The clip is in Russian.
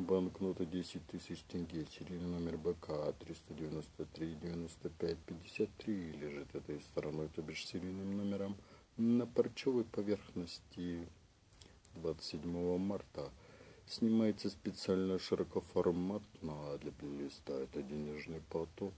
банкнота десять тысяч тенге серийный номер бк триста девяносто три девяносто пять пятьдесят три лежит этой стороной то бишь серийным номером на парчевой поверхности 27 марта. Снимается специально широкоформатно а для плейлиста это денежный поток.